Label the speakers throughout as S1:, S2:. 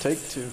S1: Take two.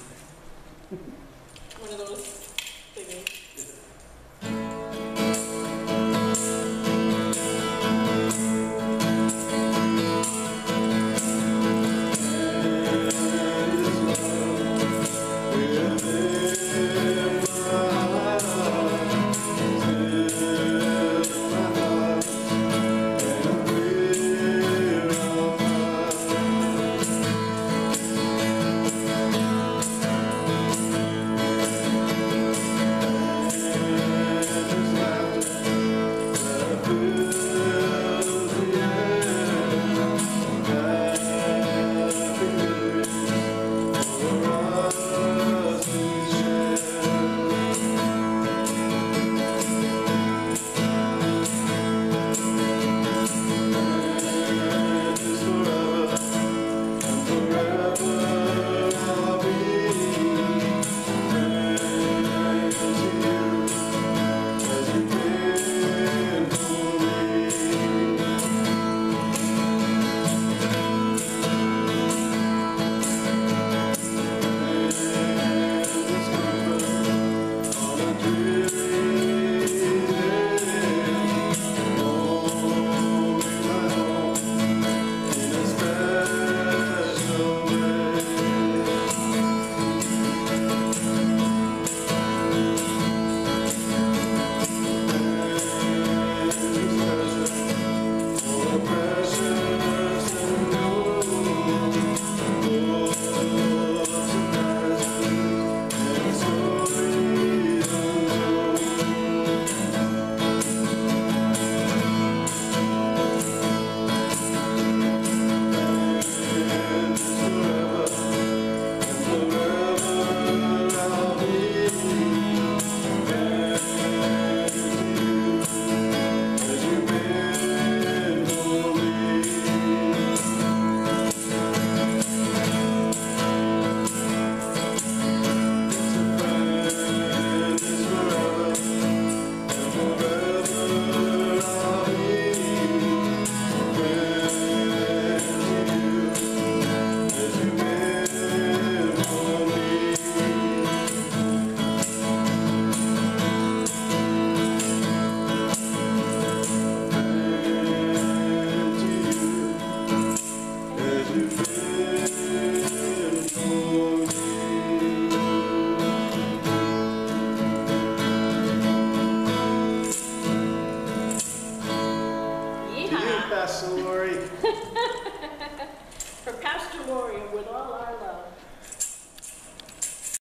S1: That's Lori.